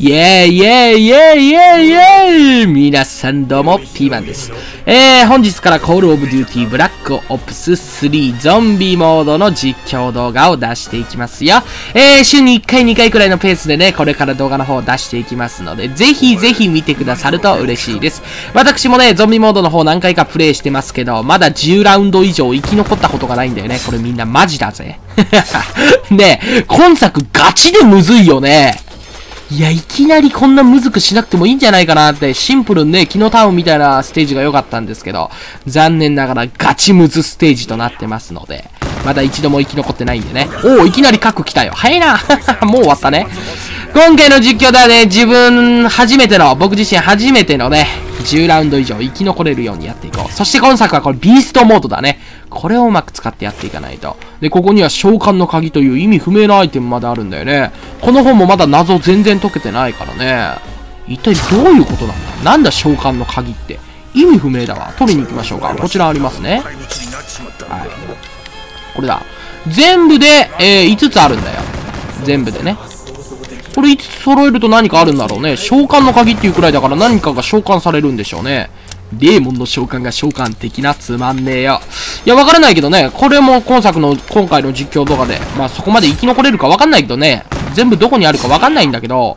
イェーイイェーイイェーイイェーイイェーイ皆さんどうも、ピーマンです。えー、本日からコールオブデューティーブラックオプス3ゾンビモードの実況動画を出していきますよ。えー、週に1回2回くらいのペースでね、これから動画の方を出していきますので、ぜひぜひ見てくださると嬉しいです。私もね、ゾンビモードの方何回かプレイしてますけど、まだ10ラウンド以上生き残ったことがないんだよね。これみんなマジだぜ。ね今作ガチでむずいよね。いや、いきなりこんなむずくしなくてもいいんじゃないかなって、シンプルにね、キノタウンみたいなステージが良かったんですけど、残念ながらガチムズステージとなってますので、まだ一度も生き残ってないんでね。おお、いきなり核来たよ。早いな もう終わったね。今回の実況ではね、自分初めての、僕自身初めてのね、10ラウンド以上生き残れるようにやっていこう。そして今作はこれビーストモードだね。これをうまく使ってやっていかないと。で、ここには召喚の鍵という意味不明なアイテムまであるんだよね。この本もまだ謎全然解けてないからね。一体どういうことなんだ？なんだ召喚の鍵って？意味不明だわ。取りに行きましょうか。こちらありますね。はい。これだ。全部で、えー、5つあるんだよ。全部でね。これ5つ揃えると何かあるんだろうね。召喚の鍵っていうくらいだから何かが召喚されるんでしょうね。デーモンの召喚が召喚的なつまんねえよ。いや、わからないけどね、これも今作の、今回の実況動画で、まあそこまで生き残れるかわかんないけどね、全部どこにあるかわかんないんだけど、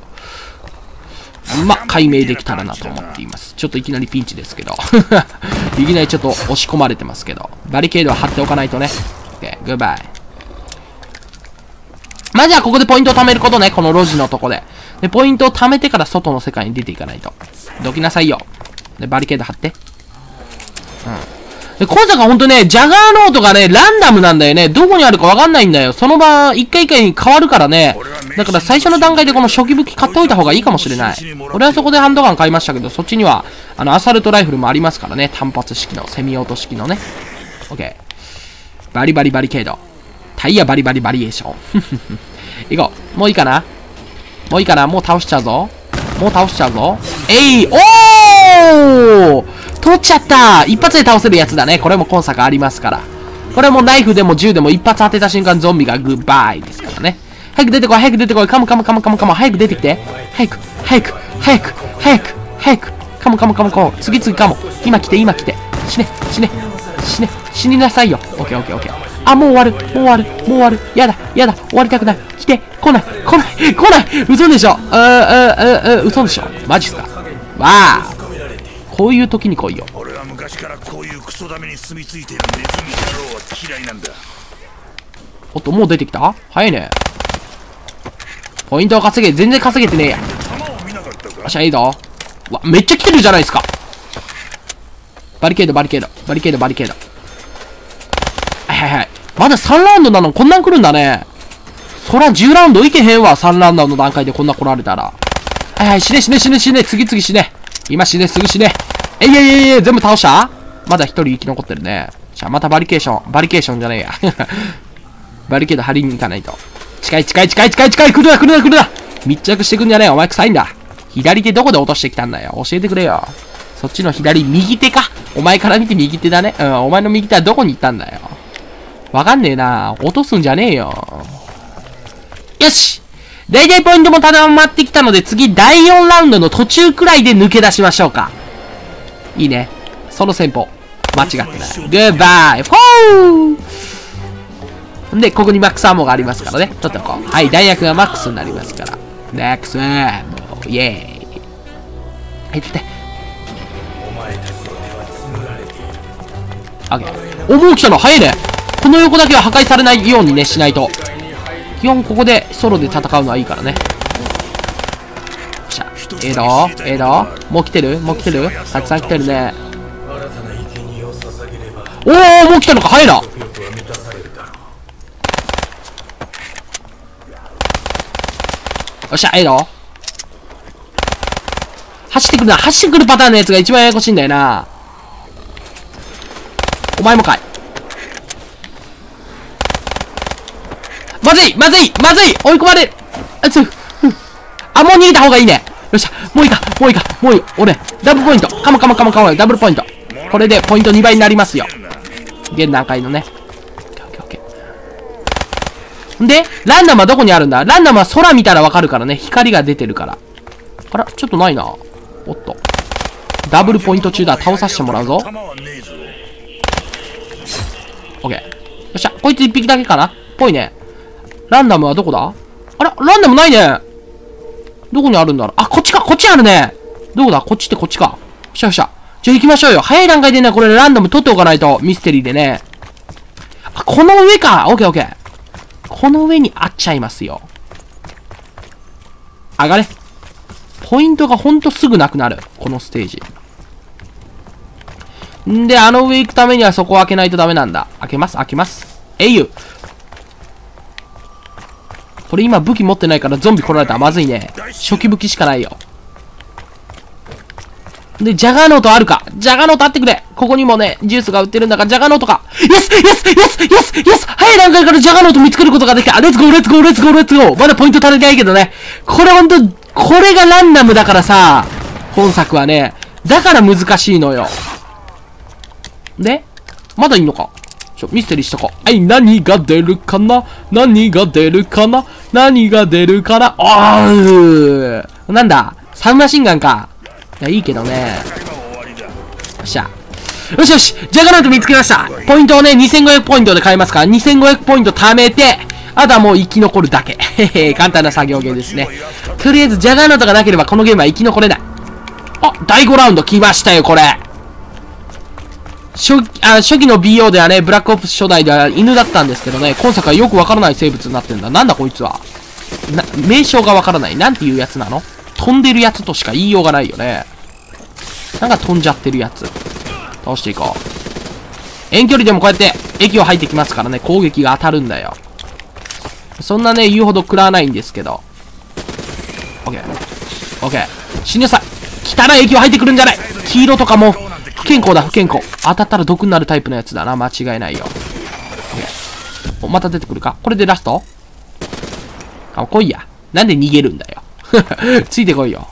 ま、解明できたらなと思っています。ちょっといきなりピンチですけど。いきなりちょっと押し込まれてますけど。バリケードは張っておかないとね。OK、グッバイ。まあ、じゃあここでポイントを貯めることね。この路地のとこで。で、ポイントを貯めてから外の世界に出ていかないと。どきなさいよ。で、バリケード張って。うん。で、今作はほんとね、ジャガーノートがね、ランダムなんだよね。どこにあるかわかんないんだよ。その場、一回一回に変わるからね。だから最初の段階でこの初期武器買っておいた方がいいかもしれない。俺はそこでハンドガン買いましたけど、そっちには、あの、アサルトライフルもありますからね。単発式の、セミオート式のね。オッケー。バリバリバリケード。タイヤバリバリバリエーション。行こう。もういいかなもういいかなもう倒しちゃうぞ。もう倒しちゃうぞ。えいおー取っちゃった一発で倒せるやつだね。これも今作ありますから。これもナイフでも銃でも一発当てた瞬間ゾンビがグッバイですからね。早く出てこい早く出てこいカムカムカムカムカム早く出てきて早く早く早く早く早くカムカムカムカム次々カム今来て今来て死ね死ね死ね死になさいよオッケーオッケーオッケーあ、もう終わる。もう終わる。もう終わる。やだ。やだ。終わりたくない。来て。来ない。来ない。来ない。嘘でしょ。うー、うー、うー、嘘でしょ。マジっすか。わあ。こういう時に来いよ。俺は昔からこういうクソダメに住み着いてるネズミ野郎は嫌いなんだ。おっと、もう出てきた？早いね。ポイントを稼げ。全然稼げてねえや。よっしゃ、いいぞ。わ、めっちゃ来てるじゃないですか。バリケード、バリケード。バリケード、バリケード。はいはい。まだ3ラウンドなのこんなん来るんだね。そら10ラウンドいけへんわ。3ラウンドの段階でこんな来られたら。はいはい、死ね死ね死ね死ね。次々死ね。今死ね、すぐ死ね。えいえいえいえ、全部倒した？まだ一人生き残ってるね。じゃあまたバリケーション。バリケーションじゃねえや。バリケード張りに行かないと。近い近い近い近い近い来るな来るな来るな密着してくんじゃねえお前臭いんだ。左手どこで落としてきたんだよ。教えてくれよ。そっちの左、右手か。お前から見て右手だね。うん、お前の右手はどこに行ったんだよ。わかんねえな。落とすんじゃねえよ。よし大体ポイントもただまってきたので、次第4ラウンドの途中くらいで抜け出しましょうか。いいね。その戦法。間違ってない。グッバイフォーで、ここにマックスアーモがありますからね。ちょっとこう。はい、弾薬がマックスになりますから。マックスアーモイェーイ。はい、って。オッケー。お、もう来たの早いね。この横だけは破壊されないようにね、しないと。基本ここでソロで戦うのはいいからね。よっしゃ。ええどええどもう来てる？もう来てる？たくさん来てるね。おおもう来たのか？早いなよっしゃ、ええど走ってくるな。走ってくるパターンのやつが一番ややこしいんだよな。お前もかい。まずいまずいまずい追い込まれるあ、つ、あ、もう逃げた方がいいね。よっしゃ。もういいか。もういいか。もういい。俺、ダブルポイント。カモカモカモカモ。ダブルポイント。これでポイント2倍になりますよ。現段階のね。で、ランダムはどこにあるんだ？ランダムは空見たらわかるからね。光が出てるから。あら、ちょっとないな。おっと。ダブルポイント中だ。倒させてもらうぞ。弾はねえぞオッケー。よっしゃ。こいつ一匹だけかなぽいね。ランダムはどこだ？あら、ランダムないね。どこにあるんだろう？あ、こっちかこっちあるねどこだ？こっちってこっちか。よっしゃよっしゃ。じゃあ行きましょうよ。早い段階でね、これランダム取っておかないと、ミステリーでね。あ、この上かオッケーオッケー。この上にあっちゃいますよ。上がれ。ポイントがほんとすぐなくなる。このステージ。んで、あの上行くためにはそこを開けないとダメなんだ。開けます開けます。えいゆ。これ今武器持ってないからゾンビ来られた。らまずいね。初期武器しかないよ。で、ジャガーノートあるか。ジャガーノートあってくれ。ここにもね、ジュースが売ってるんだから、ジャガーノートか。 yes yes yes yes yes 早い段階からジャガーノート見つけることができた。 let's go let's go let's go let's go まだポイント足りてないけどね。これほんと、これがランダムだからさ、本作はね、だから難しいのよ。でまだいんのか。ちょ、ミステリーしとこう。はい、何が出るかな？何が出るかな？何が出るかな？あーなんだ？サブマシンガンか。いや、いいけどね。よっしゃ。よしよしジャガナート見つけましたポイントをね、2500ポイントで買えますから、2500ポイント貯めて、あとはもう生き残るだけ。へへ、簡単な作業ゲーですね。とりあえず、ジャガーナートがなければこのゲームは生き残れない。あ、第5ラウンド来ましたよ、これ。初あ初期の BO ではね、ブラックオプス初代では犬だったんですけどね、今作はよくわからない生物になってんだ。なんだこいつは。な、名称がわからない。なんていうやつなの？飛んでるやつとしか言いようがないよね。なんか飛んじゃってるやつ。倒していこう。遠距離でもこうやって液を吐いてきますからね、攻撃が当たるんだよ。そんなね、言うほど食らわないんですけど。オッケー。オッケー。死になさ。汚い液を吐いてくるんじゃない黄色とかも不健康だ、不健康。当たったら毒になるタイプのやつだな。間違いないよ。また出てくるか？これでラスト？あ、来いや。なんで逃げるんだよ。ついてこいよ。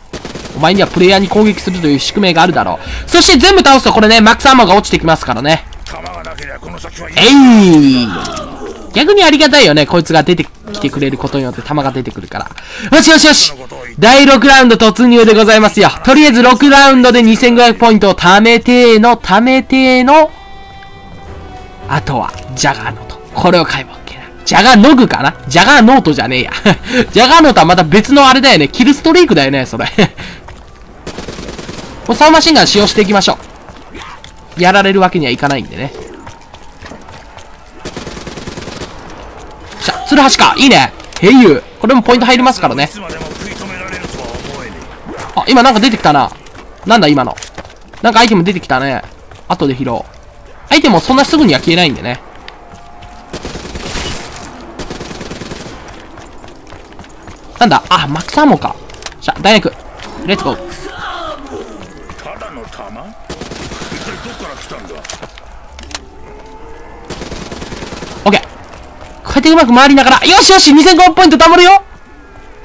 お前にはプレイヤーに攻撃するという宿命があるだろう。そして全部倒すとこれね、マックスアーマーが落ちてきますからね。えい逆にありがたいよね。こいつが出てきてくれることによって弾が出てくるから。よしよしよし第6ラウンド突入でございますよ。とりあえず6ラウンドで2500ポイントを貯めての、貯めての、あとは、ジャガーノート。これを買えば OK な。ジャガーノグかな？ジャガーノートじゃねえや。ジャガーノートはまた別のあれだよね。キルストリークだよね、それ。もうサウマシンガン使用していきましょう。やられるわけにはいかないんでね。ゃ、ツルハシか。いいね。ヘイユー。これもポイント入りますからね。あ、今なんか出てきたな。なんだ今の。なんかアイテム出てきたね。後で拾う。アイテムもそんなすぐには消えないんでね。なんだあ、マックスアーモーか。しゃ、大学。レッツゴー。えただの弾一体どっから来たんだオッケー。こうやってうまく回りながら、よしよし !2500 ポイント貯まるよ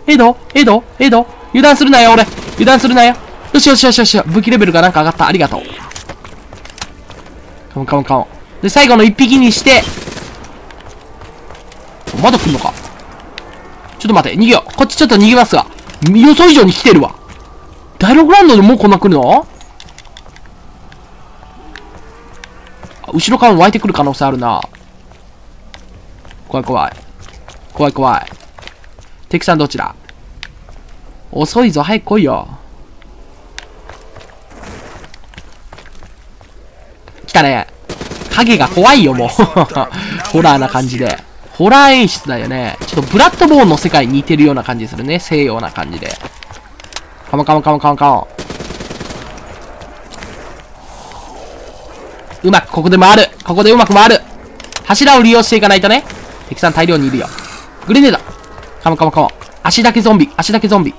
エドエドエド油断するなよ、俺。油断するなよ。よしよしよしよし。武器レベルがなんか上がった。ありがとう。カモンカモンカモン。で、最後の一匹にして、まだ来んのかちょっと待って、逃げよう。こっちちょっと逃げますわ。予想以上に来てるわ。第6ラウンドでもうこんな来るの？後ろからも湧いてくる可能性あるな。怖い怖い。怖い怖い。敵さんどちら？遅いぞ、早く来いよ。来たね。影が怖いよ、もう。ホラーな感じで。ホラー演出だよね。ちょっとブラッドボーンの世界に似てるような感じするね。西洋な感じで。カモカモカモカモカモ。うまくここで回る。ここでうまく回る。柱を利用していかないとね。敵さん大量にいるよ。グレネード。 come on come on come on。足だけゾンビ。足だけゾンビ。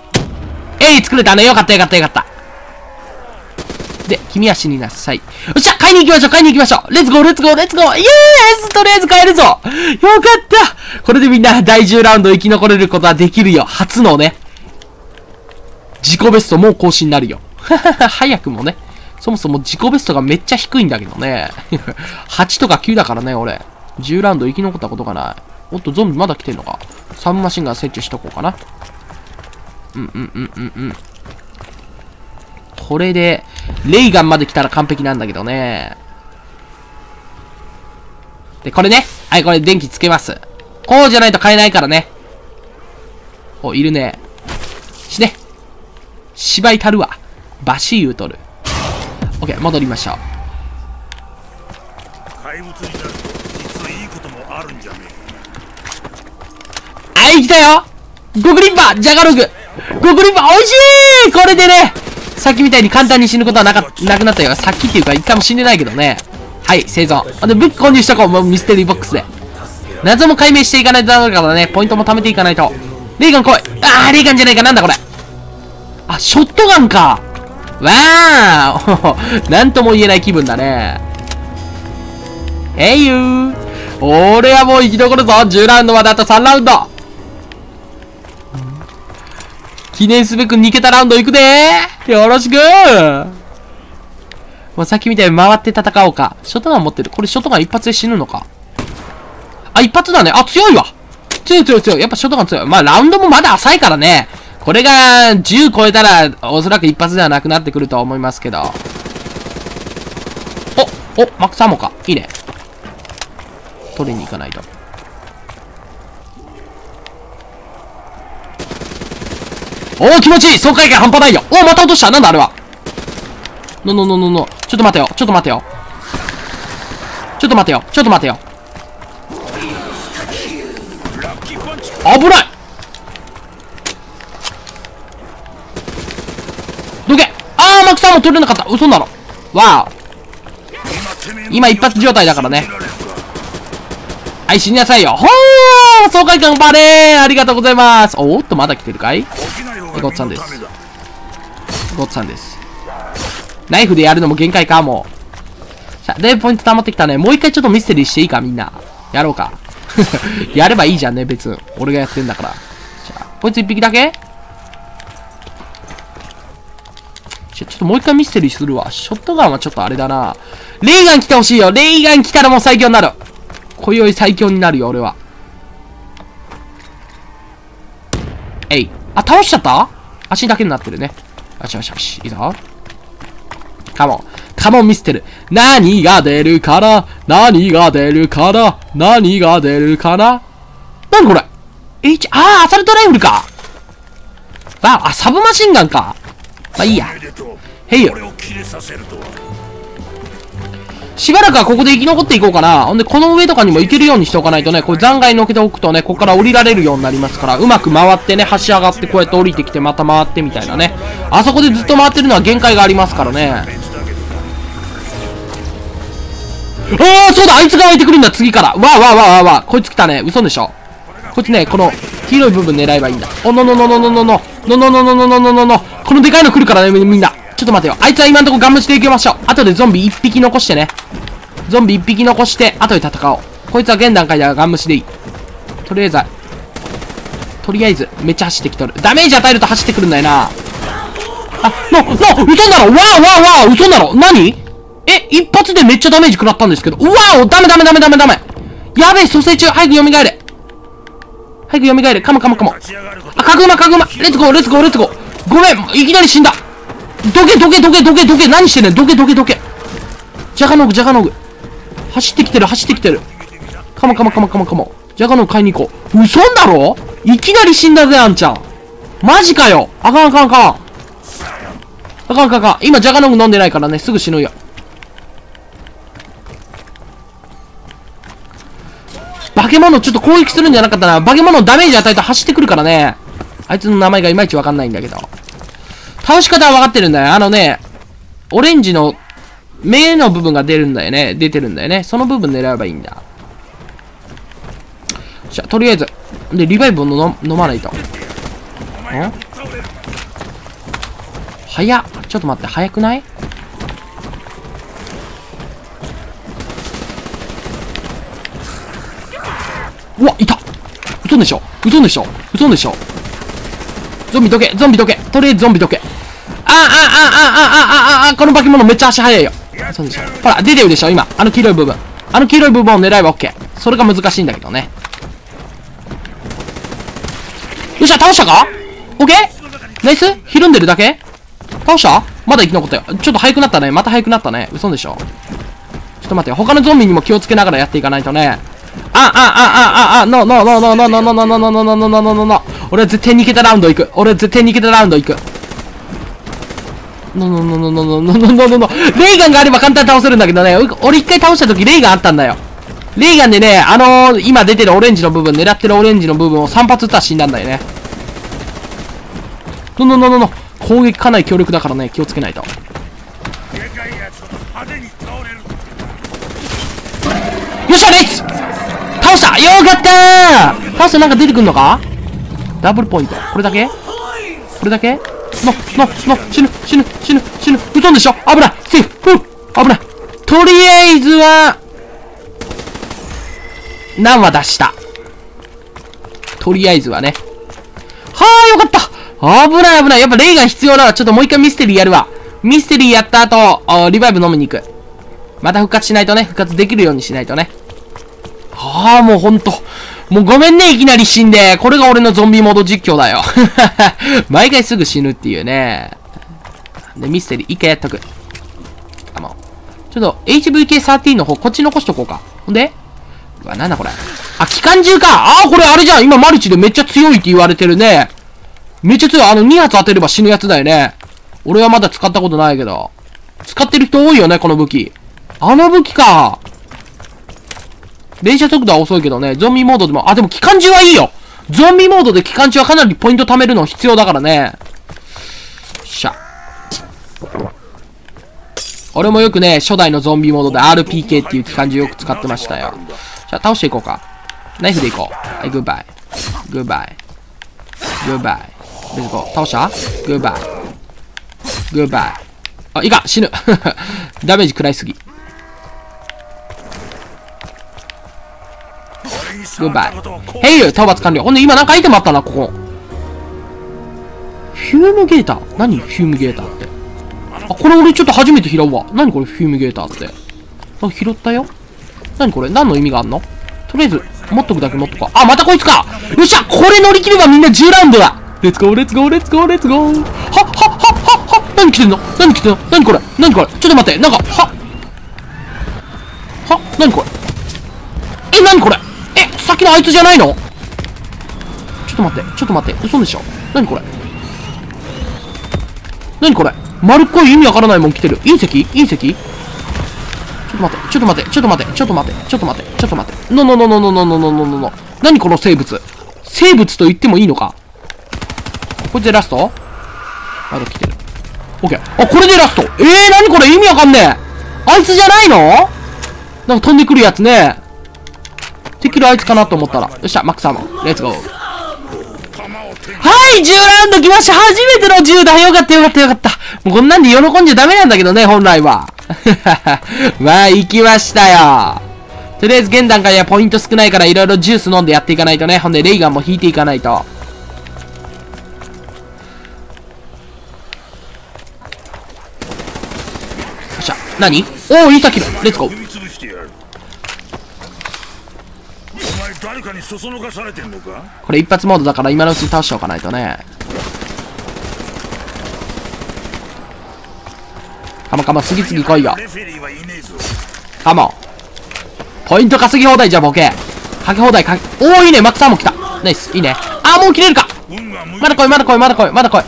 えい作れたね。よかったよかったよかった。で、君は死になさい。よっしゃ買いに行きましょう買いに行きましょう let's go let's go let's go yes とりあえず買えるぞよかったこれでみんな第10ラウンド生き残れることはできるよ。初のね。自己ベストもう更新になるよ。早くもね。そもそも自己ベストがめっちゃ低いんだけどね。8とか9だからね、俺。10ラウンド生き残ったことがない。おっと、ゾンビまだ来てんのか。サブマシンガン設置しとこうかな。うんうんうんうんうん。これで、レイガンまで来たら完璧なんだけどね。で、これね。はい、これ電気つけます。こうじゃないと買えないからね。お、いるね。しね。芝居たるわ。バシ言うとる。オッケー、戻りましょう。怪物になると実はいいこともあるんじゃねはい、来たよゴグリンバジャガログゴグリンバー美味しいこれでね、さっきみたいに簡単に死ぬことはなかなくなったよ。さっきっていうか一回も死んでないけどね。はい、生存。あで、武器購入しとこう。もうミステリーボックスで。謎も解明していかないとダメだからね。ポイントも貯めていかないと。レーガン来いあー、レーガンじゃないか。なんだこれ。あ、ショットガンか。わー なんとも言えない気分だね。えいゆー。俺はもう生き残るぞ。10ラウンドまであと3ラウンド。記念すべく2桁ラウンド行くでよろしくもうさっきみたいに回って戦おうか。ショットガン持ってる。これショットガン一発で死ぬのか。あ、一発だね。あ、強いわ。強い強い強い。やっぱショットガン強い。まあ、ラウンドもまだ浅いからね。これが10超えたら、おそらく一発ではなくなってくると思いますけど。お、お、マックスアモか。いいね。取りに行かないと。おー、気持ちいい爽快感半端ないよおー、また落としたなんだあれはののののの。ちょっと待てよ。ちょっと待てよ。ちょっと待てよ。ちょっと待てよ。危ないどけあー、マックさんも取れなかった。嘘なの。わー今一発状態だからねはい、死になさいよ。ほー爽快感バレーありがとうございます。おーっと、まだ来てるかい？起きない方がごっつぁんですゴッツさんです。ナイフでやるのも限界か、もう。さ、で、ポイント溜まってきたね。もう一回ちょっとミステリーしていいか、みんな。やろうか。やればいいじゃんね、別に。俺がやってんだから。じゃあ、こいつ一匹だけ？ちょ、ちょっともう一回ミステリーするわ。ショットガンはちょっとあれだな。レイガン来てほしいよ。レイガン来たらもう最強になる。今宵最強になるよ、俺は。えい。あ、倒しちゃった？足だけになってるね。よしよしよし。いいぞ。カモン。カモンミステル。何が出るかな何が出るかな何が出るかな何これ ?H、あー、アサルトライフルか。あ、サブマシンガンか。まあいいやお。めでとうへいよしばらくはここで生き残っていこうかな。ほんで、この上とかにも行けるようにしておかないとね、これ残骸乗っけておくとね、ここから降りられるようになりますから、うまく回ってね、橋上がってこうやって降りてきて、また回ってみたいなね。あそこでずっと回ってるのは限界がありますからね。ああ、そうだ、あいつが湧いてくるんだ、次から。わあわあわあわあわあ、こいつ来たね。嘘でしょ。こいつね、この、黄色い部分狙えばいいんだ。おののののののの、ののののののののの、このでかいの来るからね、みんな。ちょっと待てよ。あいつは今んとこガン無視でいきましょう。後でゾンビ一匹残してね。ゾンビ一匹残して、後で戦おう。こいつは現段階ではガン無視でいい。とりあえず、とりあえず、めっちゃ走ってきとる。ダメージ与えると走ってくるんだよな。あ、の、の、嘘だろわあわあわあ嘘だろ何？え、一発でめっちゃダメージ食らったんですけど。うわおダメダメダメダメダメやべえ、蘇生中早く蘇れ早く蘇れ come on come on come on あ、かぐまかぐま let's go let's go let's go ごめんいきなり死んだどけどけどけどけどけ何してんねんどけどけどけジャガノグジャガノグ。走ってきてる走ってきてる。カモカモカモカモカモ。ジャガノグ買いに行こう。嘘んだろ？いきなり死んだぜあんちゃん。マジかよ。あかんあかんあかん。あかんあかんあかん。今ジャガノグ飲んでないからね。すぐ死ぬよ。化け物ちょっと攻撃するんじゃなかったな。化け物ダメージ与えて走ってくるからね。あいつの名前がいまいちわかんないんだけど。倒し方は分かってるんだよ。あのね、オレンジの目の部分が出るんだよね。出てるんだよね。その部分狙えばいいんだ。じゃあ、とりあえず。で、リバイブをの飲まないと。ん？早っ。ちょっと待って、早くない？うわ、いた嘘でしょ嘘でしょ嘘でしょゾンビどけゾンビどけ。とりあえずゾンビどけ。ああああああああああこの化け物めっちゃ足速いよ。そうでしょ。ほら出てるでしょ今。あの黄色い部分。あの黄色い部分を狙えば OK それが難しいんだけどね。よっしゃ、倒したか？オッケーナイス？ひるんでるだけ？倒した？まだ生き残ったよ。ちょっと早くなったね。また早くなったね。嘘でしょ？ちょっと待ってよ。他のゾンビにも気をつけながらやっていかないとね。あ、あ、あ、あ、あ、あ、ノーノーノーノーノーノーノーノーノーノーノーノーノーノーノーノー俺は絶対逃げたラウンド行く。俺は絶対逃げたラウンド行く。ノーノーノーノーノーノーノーノーノーノーノーレイガンがあれば簡単に倒せるんだけどね。俺一回倒した時レイガンあったんだよ。レイガンでね、あのー、今出てるオレンジの部分、狙ってるオレンジの部分を3発撃ったら死んだんだよね。ノノノノノ攻撃かなり強力だからね、気をつけないと。よっしゃ、レッツ倒したよかった倒してなんか出てくんのかダブルポイント。これだけ?これだけ?の、の、の、死ぬ、死ぬ、死ぬ、死ぬ。嘘でしょ?危ないセーフう危ないとりあえずは、何は出した?とりあえずはね。はあ、よかった危ない危ない。やっぱレイガン必要だわ。ちょっともう一回ミステリーやるわ。ミステリーやった後、リバイブ飲みに行く。また復活しないとね。復活できるようにしないとね。ああ、もうほんと。もうごめんね、いきなり死んで。これが俺のゾンビモード実況だよ。毎回すぐ死ぬっていうね。で、ミステリー、一回やっとく。あ、もう。ちょっと、HVK13 の方、こっち残しとこうか。ほんで？うわ、なんだこれ。あ、機関銃かああ、これあれじゃん今マルチでめっちゃ強いって言われてるね。めっちゃ強い。あの、2発当てれば死ぬやつだよね。俺はまだ使ったことないけど。使ってる人多いよね、この武器。あの武器か。連射速度は遅いけどね、ゾンビモードでも、あ、でも機関銃はいいよゾンビモードで機関銃はかなりポイント貯めるの必要だからね。しゃ。俺もよくね、初代のゾンビモードで RPK っていう機関銃よく使ってましたよ。じゃあ倒していこうか。ナイフでいこう。はい、 goodbye。goodbye。goodbye。let's go。倒した？ goodbye。goodbye。あ、いいか死ぬ ダメージ食らいすぎ。 goodbye。hey 討伐完了。ほんで今なんかアイテムあったな、ここ。フュームゲーター何？フュームゲーターって。あ、これ俺ちょっと初めて拾うわ。何これフュームゲーターって。あ、拾ったよ。何これ？何の意味があんの？とりあえず、持っとくだけ持っとこう。あ、またこいつかよっしゃこれ乗り切ればみんな10ラウンドだlet's go let's go let's go let's go はっはっはっはっは何来てんの？何来てんの？何これ？何これ？ちょっと待ってなんか、はっは何これ？え、何これ、さっきのあいつじゃないの？ちょっと待って、ちょっと待って、嘘でしょ？何これ？何これ？丸っこい意味わからないもん来てる。隕石？隕石？ちょっと待って、ちょっと待って、ちょっと待って、ちょっと待って、ちょっと待って、ちょっと待って。ののののののののののの。何この生物？生物と言ってもいいのか？これでラスト？まだ来てる。オッケー。あ、これでラスト。えー、何これ？意味わかんねえ。あいつじゃないの？なんか飛んでくるやつね。敵のあいつかなと思ったら。よっしゃ、マックスアーモン。レッツゴー。はい、10ラウンド来ました初めての10だよかったよかったよかったもうこんなんで喜んじゃダメなんだけどね、本来は。まあ、行きましたよ。とりあえず現段階ではポイント少ないからいろいろジュース飲んでやっていかないとね。ほんで、レイガンも引いていかないと。よっしゃ。何？おお、いいタキル。レッツゴー。踏み潰してやるお前誰かにそそのかされてんのか？これ一発モードだから今のうちに倒しておかないとね。カモカモ、次々来いよ。カモン。ポイント稼ぎ放題じゃボケ。かけ放題かけ、おーいいね、マックスアーモン来た。ナイス、いいね。あーもう切れるかまだ来い、まだ来い、まだ来い、まだ来い。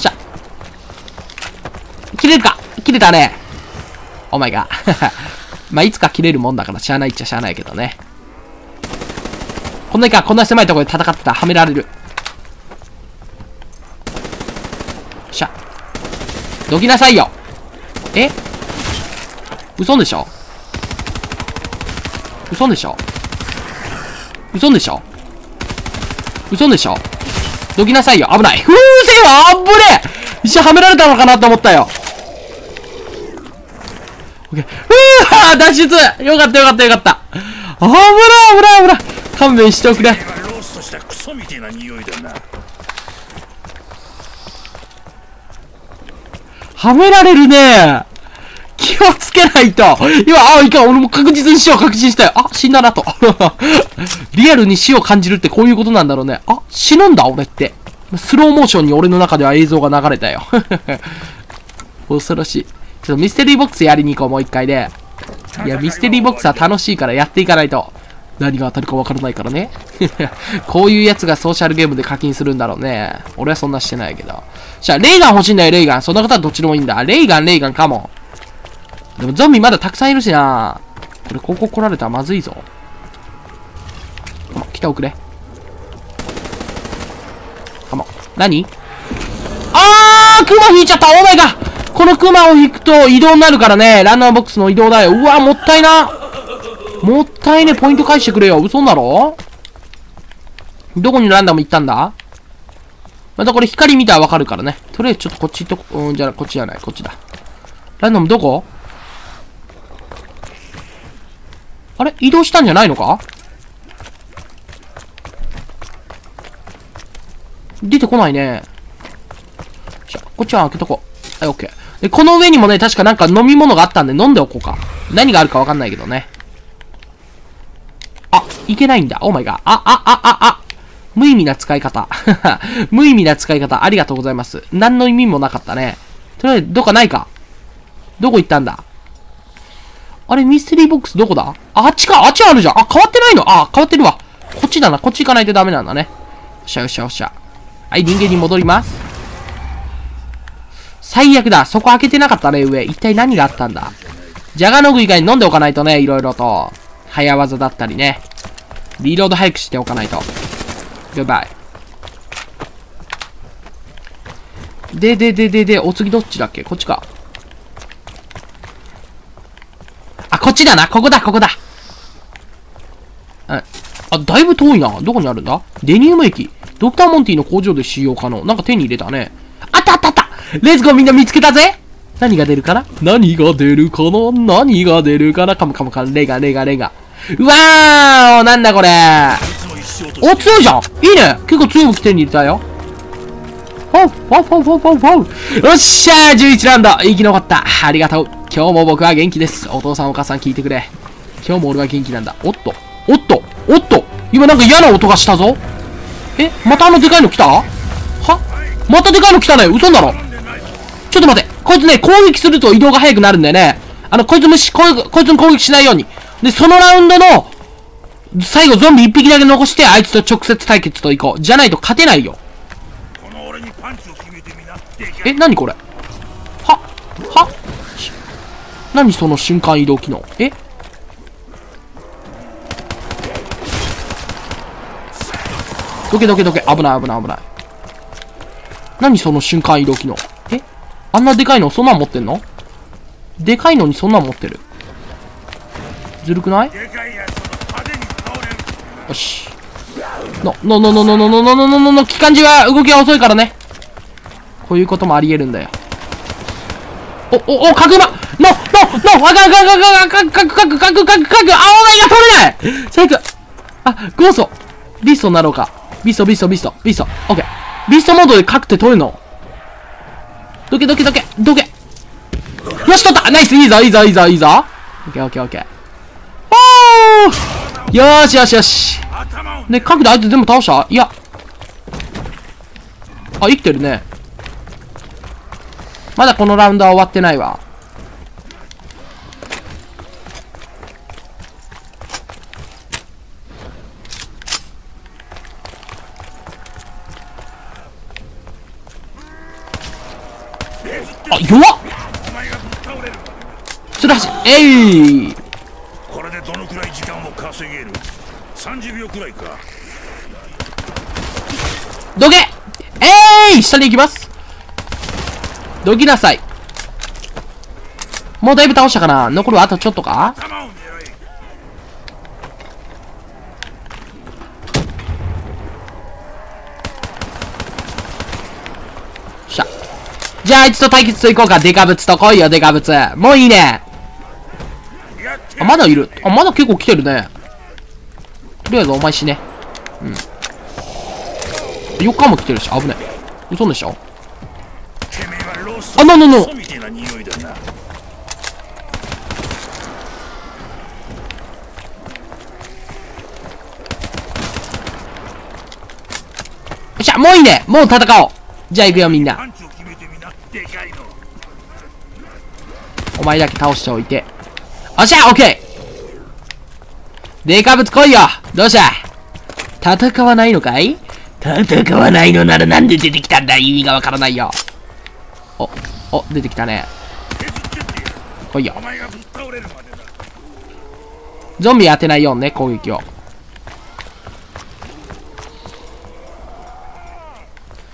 しゃ。切れるか切れたね。お前が。まあ、いつか切れるもんだから、しゃあないっちゃしゃあないけどね。こんなにか、こんな狭いところで戦ってたらはめられる。しゃ。どきなさいよ。え？嘘でしょ？嘘でしょ？嘘でしょ？嘘でしょ？どきなさいよ。危ない。風船はあぶね一瞬はめられたのかなと思ったよ。オッケー。うわ脱出よかったよかったよかった。危ない危ない危ない勘弁しておくれ。ローストしたクソみてえな匂いだなはめられるね気をつけないと今、あ、いかん、俺も確実に死を確信したよ。あ、死んだなと。リアルに死を感じるってこういうことなんだろうね。あ、死ぬんだ、俺って。スローモーションに俺の中では映像が流れたよ。恐ろしい。ちょっとミステリーボックスやりに行こう、もう一回で。いや、ミステリーボックスは楽しいからやっていかないと。何が当たるか分からないからね。こういうやつがソーシャルゲームで課金するんだろうね。俺はそんなしてないけど。じゃあ、レイガン欲しいんだよ、レイガン。そんなことはどっちでもいいんだ。レイガン、レイガンかも。でもゾンビまだたくさんいるしな。これ、ここ来られたらまずいぞ。来ておくれ。かも。何？あークマ引いちゃったオーマイガこのクマを引くと移動になるからね。ランナーボックスの移動だよ。うわ、もったいな。もったいね。ポイント返してくれよ。嘘だろ？どこにランダム行ったんだ？またこれ光見たらわかるからね。とりあえずちょっとこっち行っとこ、うん、じゃあこっちじゃない。こっちだ。ランダムどこ？あれ？移動したんじゃないのか？出てこないね。じゃ、こっちは開けとこう。はい、オッケー。で、この上にもね、確かなんか飲み物があったんで飲んでおこうか。何があるかわかんないけどね。いけないんだ。オーマイガー。あ、あ、あ、あ、あ。無意味な使い方。無意味な使い方。ありがとうございます。何の意味もなかったね。とりあえず、どっかないか。どこ行ったんだ？あれ、ミステリーボックスどこだ？あ、っちか。あっちあるじゃん。あ、変わってないの？あ、変わってるわ。こっちだな。こっち行かないとダメなんだね。よっしゃよっしゃよっしゃ。はい、人間に戻ります。最悪だ。そこ開けてなかったね、上。一体何があったんだ？ジャガノグ以外に飲んでおかないとね、いろいろと。早技だったりね。リロード早くしておかないと。グッバイ。で、で、で、で、で、お次どっちだっけ？こっちか。あ、こっちだな。ここだ、ここだ。あ、だいぶ遠いな。どこにあるんだ？デニウム駅。ドクターモンティの工場で使用可能。なんか手に入れたね。あったあったあったレッツゴーみんな見つけたぜ何が出るかな？何が出るかな？何が出るかな？カムカムカム、レガレガレガ。うわーなんだこれ。お、強いじゃん。いいね。結構強い武器手に入れたよ。フォウフォウフォウフォウフォウフォウ。よっしゃー !11 ラウンド。生き残った。ありがとう。今日も僕は元気です。お父さんお母さん聞いてくれ。今日も俺は元気なんだ。おっと。おっと。おっと。今なんか嫌な音がしたぞ。えまたあのでかいの来た？は？またでかいの来たね。嘘だろ。ちょっと待って。こいつね、攻撃すると移動が速くなるんだよね。あの、こいつ無視、こいつに攻撃しないように。で、そのラウンドの、最後ゾンビ一匹だけ残して、あいつと直接対決と行こう。じゃないと勝てないよ。え、なにこれ？は？は？何その瞬間移動機能？え？どけどけどけ。危ない危ない危ない。何その瞬間移動機能？え？あんなでかいのそんなん持ってんの？でかいのにそんなん持ってる。ずるくない？よし。の、の、の、の、の、の、の、の、の、の、の、の、機関銃は動きが遅いからね。こういうこともあり得るんだよ。お、お、お、角馬の、の、の、あかんあかんあかんあかん、かく、かく、かく、かく、かく、あ、お前が取れない最悪。あ、ゴースト。ビストになろうか。ビスト、ビスト、ビスト、ビスト。オッケー。ビストモードで角って取るの。どけどけどけ、どけ。よし、取ったナイスいいぞ、いいぞ、いいぞ、いいぞ。オッケー、オッケー、オッケー。よーしよしよし。頭をで、角であいつ全部倒した？いや。あ、生きてるね。まだこのラウンドは終わってないわ。あ、弱っお前がぶっ倒れるつるはし、えい稼げる30秒くらいかどけえい下に行きますどきなさい。もうだいぶ倒したかな残るはあとちょっとかしゃ。じゃああいつと対決と行こうか。デカブツと来いよ、デカブツ。もういいね。あ、まだいる。あ、まだ結構来てるね。とりあえずお前死ね。うん。4日も来てるし、危ない。嘘でしょ？あなななクソみてえな匂いだなっしゃ、もういいねもう戦おうじゃあ行くよみんな。お前だけ倒しておいて。おっしゃ、オッケーデカブツ来いよどうした？戦わないのかい？戦わないのならなんで出てきたんだ？意味がわからないよ。お、お、出てきたね。来いよ。ゾンビ当てないようにね、攻撃を。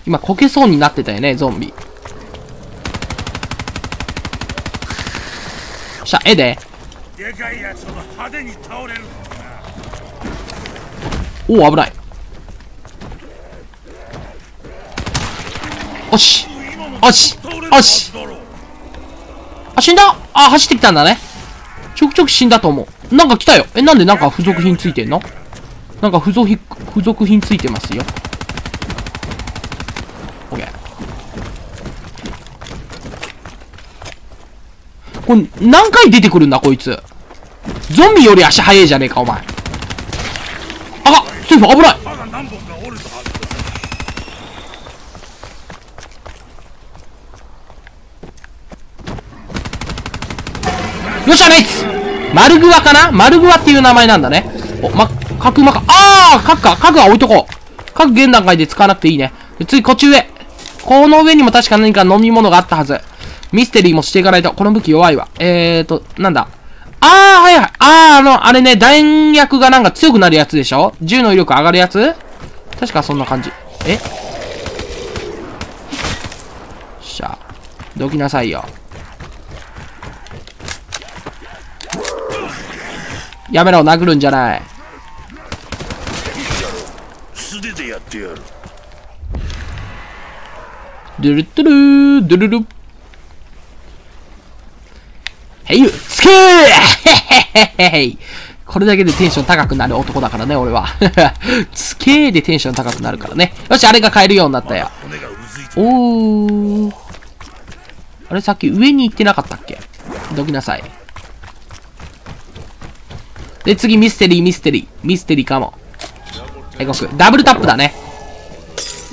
今、こけそうになってたよね、ゾンビ。しゃ、絵で。でかいやつほど派手に倒れるおお、危ない。おし。おし。おし。あ、死んだあ、走ってきたんだね。ちょくちょく死んだと思う。なんか来たよ。え、なんでなんか付属品ついてんの？なんか付属品、付属品ついてますよ。オッケー。これ、何回出てくるんだ、こいつ。ゾンビより足速いじゃねえか、お前。あセーフ、危ないよっしゃ、ナイスマルグワかな？マルグワっていう名前なんだね。お、ま、角馬か。あー角か。角は置いとこう。角現段階で使わなくていいね。次、こっち上。この上にも確か何か飲み物があったはず。ミステリーもしていかないと。この武器弱いわ。えーと、なんだ？あー、はいはい。あー、あの、あれね、弾薬がなんか強くなるやつでしょ？銃の威力上がるやつ？確かそんな感じ。え？しゃ。どきなさいよ。やめろ、殴るんじゃない。素手でやってやるドゥルッドゥルー、ドゥルル。へいつけーへへへへこれだけでテンション高くなる男だからね、俺は。つけーでテンション高くなるからね。よし、あれが買えるようになったよ。おー。あれ、さっき上に行ってなかったっけ？どきなさい。で、次、ミステリー、ミステリー。ミステリーかも。はい、動く。ダブルタップだね。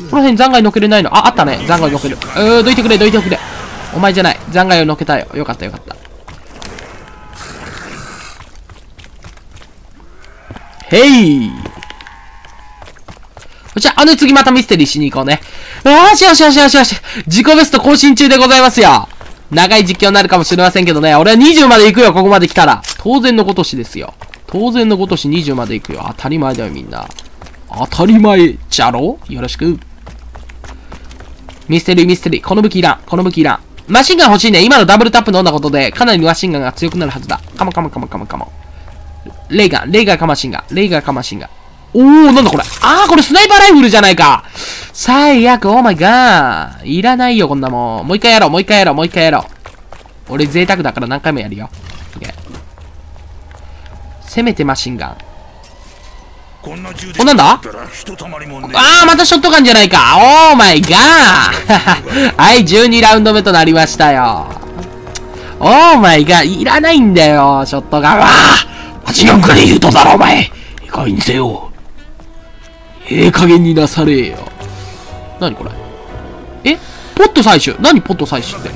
この辺残骸のけれないの？あ、あったね。残骸のける。うー、どいてくれ、どいてくれ。お前じゃない。残骸をのけたよ。よかった、よかった。へいじゃあ、あの次またミステリーしに行こうね。よしよしよしよしよし。自己ベスト更新中でございますよ。長い実況になるかもしれませんけどね。俺は20まで行くよ、ここまで来たら。当然のことしですよ。当然のことし20まで行くよ。当たり前だよ、みんな。当たり前じゃろ？よろしく。ミステリーミステリー。この武器いらん。この武器いらん。マシンガン欲しいね。今のダブルタップ飲んだことで、かなりマシンガンが強くなるはずだ。カモカモカモカモカモ。レイガン、レイガーかマシンガン、レイガーかマシンガン。おー、なんだこれ。あー、これスナイパーライフルじゃないか。最悪、オーマイガー。いらないよ、こんなもん。もう一回やろう、もう一回やろう、もう一回やろう。俺贅沢だから何回もやるよ。せめてマシンガン。こんななんだ？あー、またショットガンじゃないか。オーマイガーはい、12ラウンド目となりましたよ。オーマイガー、いらないんだよ、ショットガンは。8四くらい言うとだろ、お前。いかにせよ。ええ加減になされよ。なにこれ？え？ポット採取？何ポット採取っ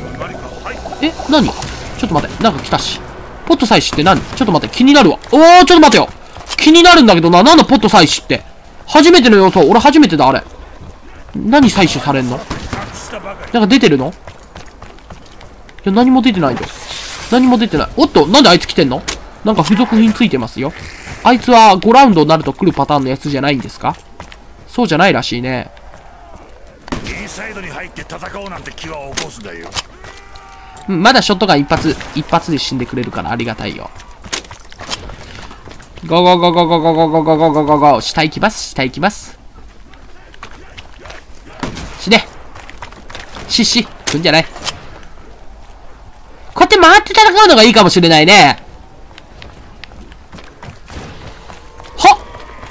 て？え？何？ちょっと待って。なんか来たし。ポット採取って何？ちょっと待って。気になるわ。おー、ちょっと待ってよ。気になるんだけどな。なんだポット採取って？初めての要素。俺初めてだ、あれ。何採取されんの？なんか出てるの？いや、何も出てないよ。何も出てない。おっと、なんであいつ来てんの？なんか付属品ついてますよ。あいつは5ラウンドになると来るパターンのやつじゃないんですか？そうじゃないらしいね。インサイドに入って戦おうなんて気は起こすだようんまだショットガン一発、一発で死んでくれるからありがたいよ。 go go go go go go go go go go go go go 下行きます、下行きます。死ね。しっし、来んじゃない。こうやって回って戦うのがいいかもしれないね。は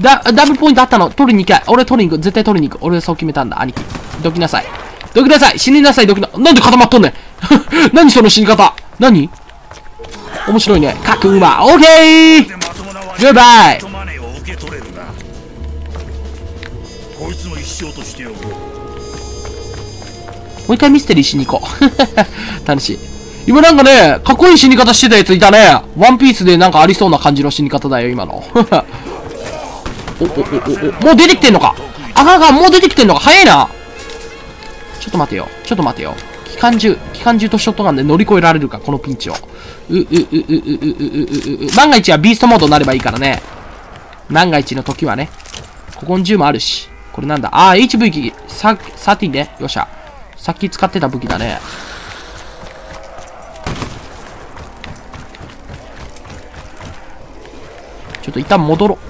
だ、ダブルポイントあったの取りに行け。俺取りに行く。絶対取りに行く。俺はそう決めたんだ、兄貴。どきなさい。どきなさい。死になさい、どきな。なんで固まっとんねん。何その死に方。何？面白いね。各馬。オッケーでまともなわグッバイとマネーを受け取れるなこいもう一回ミステリーしに行こう。楽しい。今なんかね、かっこいい死に方してたやついたね。ワンピースでなんかありそうな感じの死に方だよ、今の。お、お、お、お、お、もう出てきてんのか。あが、もう出てきてんのか。早いな。ちょっと待てよ。ちょっと待てよ。機関銃、機関銃とショットガンで乗り越えられるか、このピンチを。う、う、う、う、う、う、う、う、う、う、万が一はビーストモードになればいいからね。万が一の時はね。ここに銃もあるし。これなんだあー、HV 機、さ、13ね。よっしゃ。さっき使ってた武器だね。ちょっと一旦戻ろう。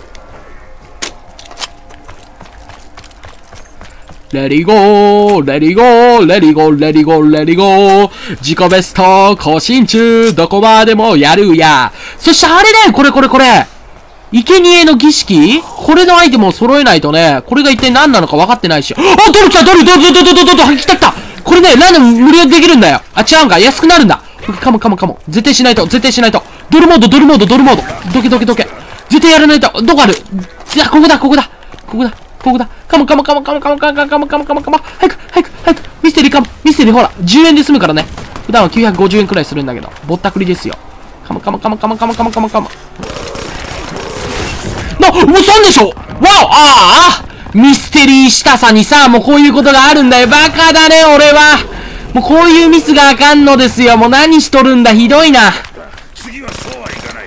ready go、ready go、ready go、ready go、ready go。自己ベスト更新中、どこまでもやるや。そしてあれだよ、これこれこれ。生贄の儀式？これのアイテムを揃えないとね、これが一体何なのか分かってないし。あ、ドル来た？ドルドルドルドルドルドル来た来たこれね、ランダム無料でできるんだよ。あ、違うんか安くなるんだ。カモカモカモ。絶対しないと、絶対しないと。ドルモード、ドルモード、ドルモード。どけどけどけ。絶対やらないと。どこある？いや、ここだ、ここだ。ここだ、ここだ。カモカモカモカモカモカモカモカモカモカモ。早く、早く、早く。ミステリーカモ。ミステリーほら、10円で済むからね。普段は950円くらいするんだけど。ぼったくりですよ。カモカモカモカモカモカモカモカモ。な、もう3でしょわおああミステリーしたさにさ、もうこういうことがあるんだよ。バカだね、俺は。もうこういうミスがあかんのですよ。もう何しとるんだ、ひどいな。次はそうはいかない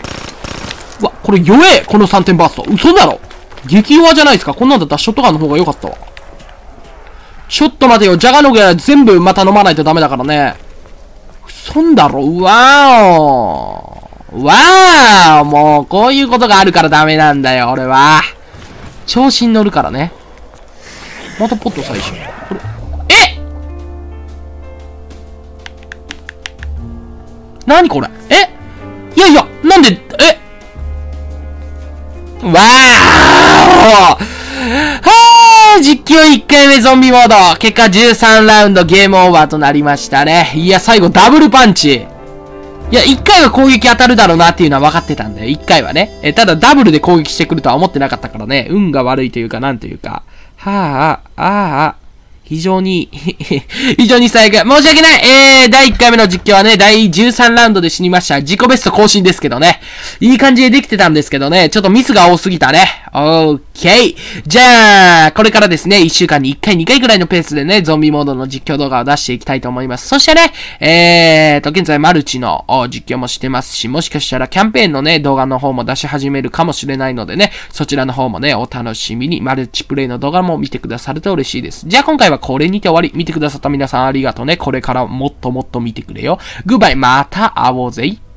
うわ、これ弱え、この3点バースト。嘘だろ激弱じゃないですか。こんなんだったらショットガンの方が良かったわ。ちょっと待てよ。ジャガのゲ全部また飲まないとダメだからね。そんだろうわおわーもう、こういうことがあるからダメなんだよ、俺は。調子に乗るからね。またポット最初。これ、え何これ？えいやいや、なんで、91回目ゾンビモード結果13ラウンドゲームオーバーとなりましたね。いや、最後ダブルパンチいや、1回は攻撃当たるだろうなっていうのは分かってたんだよ。1回はね。え、ただダブルで攻撃してくるとは思ってなかったからね。運が悪いというか、なんというか。はあ、ああ、非常に 非常に最悪。申し訳ないえー、第1回目の実況はね、第13ラウンドで死にました。自己ベスト更新ですけどね。いい感じでできてたんですけどね、ちょっとミスが多すぎたね。オーケー。じゃあ、これからですね、1週間に1回2回ぐらいのペースでね、ゾンビモードの実況動画を出していきたいと思います。そしてね、えーと、現在マルチの実況もしてますし、もしかしたらキャンペーンのね、動画の方も出し始めるかもしれないのでね、そちらの方もね、お楽しみに、マルチプレイの動画も見てくださると嬉しいです。じゃあ今回はこれにて終わり。見てくださった皆さんありがとうね。これからもっともっと見てくれよ。グッバイ、また会おうぜ。